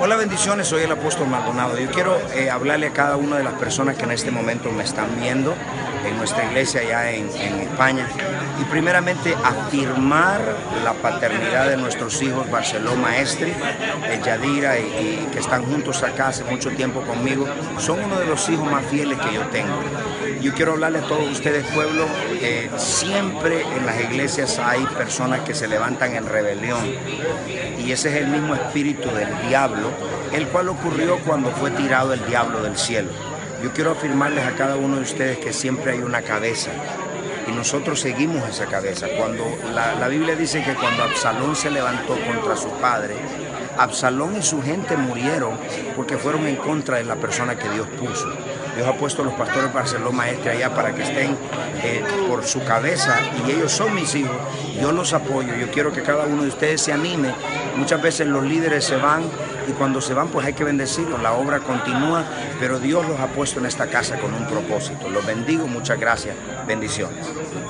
Hola, bendiciones, soy el apóstol Maldonado. Yo quiero eh, hablarle a cada una de las personas que en este momento me están viendo en nuestra iglesia allá en, España y primeramente afirmar la paternidad de nuestros hijos Barceló Maestri, eh, Yadira y, que están juntos acá hace mucho tiempo conmigo. Son uno de los hijos más fieles que yo tengo. Yo quiero hablarle a todos ustedes, pueblo, eh, siempre en las iglesias hay personas que se levantan en rebelión y ese es el mismo espíritu del diablo, el cual ocurrió cuando fue tirado el diablo del cielo. Yo quiero afirmarles a cada uno de ustedes que siempre hay una cabeza y nosotros seguimos esa cabeza. Cuando la, la Biblia dice que cuando Absalón se levantó contra su padre, Absalón y su gente murieron porque fueron en contra de la persona que Dios puso. Dios ha puesto los pastores Barceló Maestre allá para que estén eh, por su cabeza y ellos son mis hijos. Yo los apoyo. Yo quiero que cada uno de ustedes se anime. Muchas veces los líderes se van y cuando se van pues hay que bendecirlos. La obra continúa, pero Dios los ha puesto en esta casa con un propósito. Los bendigo. Muchas gracias. Bendiciones.